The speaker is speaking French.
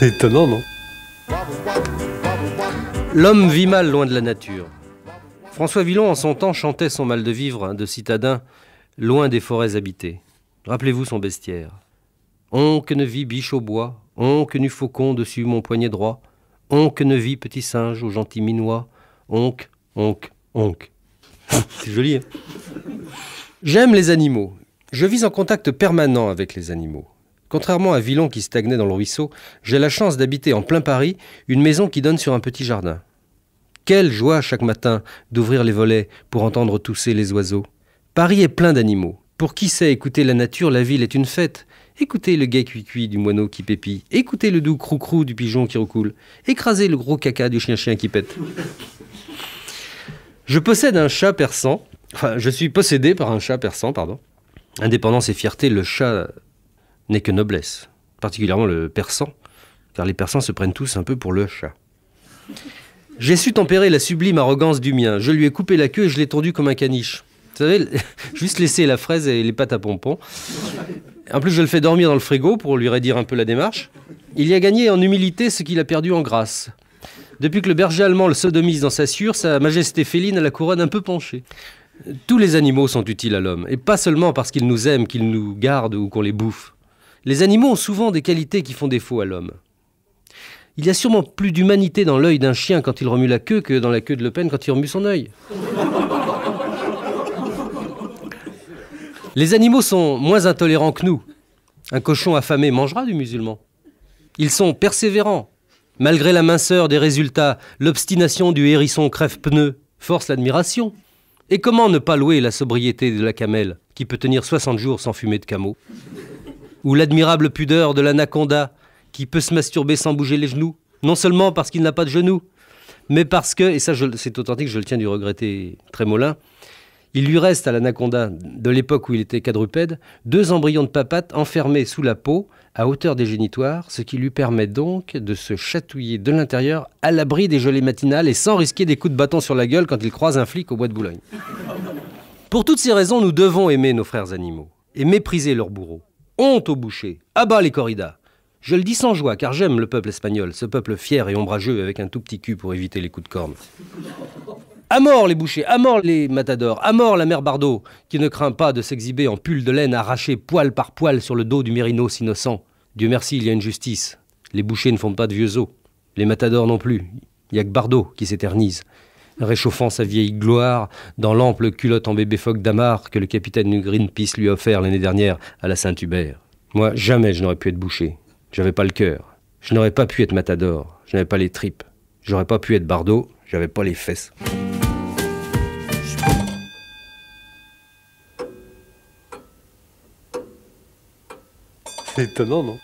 C'est étonnant, non L'homme vit mal loin de la nature. François Villon, en son temps, chantait son mal de vivre hein, de citadin, loin des forêts habitées. Rappelez-vous son bestiaire. On que ne vit biche au bois, on que nu faucon dessus mon poignet droit, on que ne vit petit singe au gentil minois, onc, onc, onc. C'est joli, hein J'aime les animaux. Je vis en contact permanent avec les animaux. Contrairement à Villon qui stagnait dans le ruisseau, j'ai la chance d'habiter en plein Paris une maison qui donne sur un petit jardin. Quelle joie chaque matin d'ouvrir les volets pour entendre tousser les oiseaux. Paris est plein d'animaux. Pour qui sait écouter la nature, la ville est une fête. Écoutez le gai cuit-cuit du moineau qui pépille. Écoutez le doux crou-crou du pigeon qui recoule. Écrasez le gros caca du chien-chien qui pète. Je possède un chat persan. Enfin, je suis possédé par un chat persan, pardon. Indépendance et fierté, le chat n'est que noblesse. Particulièrement le persan, car les persans se prennent tous un peu pour le chat. J'ai su tempérer la sublime arrogance du mien. Je lui ai coupé la queue et je l'ai tordu comme un caniche. Vous savez, juste laisser la fraise et les pâtes à pompons. En plus, je le fais dormir dans le frigo pour lui redire un peu la démarche. Il y a gagné en humilité ce qu'il a perdu en grâce. Depuis que le berger allemand le sodomise dans sa sûre, sa majesté féline a la couronne un peu penchée. Tous les animaux sont utiles à l'homme, et pas seulement parce qu'ils nous aiment, qu'ils nous gardent ou qu'on les bouffe. Les animaux ont souvent des qualités qui font défaut à l'homme. Il y a sûrement plus d'humanité dans l'œil d'un chien quand il remue la queue que dans la queue de Le Pen quand il remue son œil. Les animaux sont moins intolérants que nous. Un cochon affamé mangera du musulman. Ils sont persévérants. Malgré la minceur des résultats, l'obstination du hérisson crève-pneu force l'admiration. Et comment ne pas louer la sobriété de la camelle, qui peut tenir 60 jours sans fumer de cameau Ou l'admirable pudeur de l'anaconda, qui peut se masturber sans bouger les genoux, non seulement parce qu'il n'a pas de genoux, mais parce que, et ça c'est authentique, je le tiens du regretté Trémolin, il lui reste à l'anaconda de l'époque où il était quadrupède deux embryons de papates enfermés sous la peau à hauteur des génitoires, ce qui lui permet donc de se chatouiller de l'intérieur à l'abri des gelées matinales et sans risquer des coups de bâton sur la gueule quand il croise un flic au bois de Boulogne. Pour toutes ces raisons, nous devons aimer nos frères animaux et mépriser leurs bourreaux. Honte aux bouchers, abat les corridas, je le dis sans joie, car j'aime le peuple espagnol, ce peuple fier et ombrageux avec un tout petit cul pour éviter les coups de corne. À mort les bouchers, à mort les matadors, à mort la mère Bardot, qui ne craint pas de s'exhiber en pull de laine arraché poil par poil sur le dos du mérinos innocent. Dieu merci, il y a une justice. Les bouchers ne font pas de vieux os. Les matadors non plus. Il n'y a que Bardot qui s'éternise, réchauffant sa vieille gloire dans l'ample culotte en bébé phoque d'Amar que le capitaine Greenpeace lui a offert l'année dernière à la Saint-Hubert. Moi, jamais je n'aurais pu être boucher. J'avais pas le cœur. Je n'aurais pas pu être Matador. Je n'avais pas les tripes. J'aurais pas pu être Bardot. J'avais pas les fesses. C'est étonnant, non?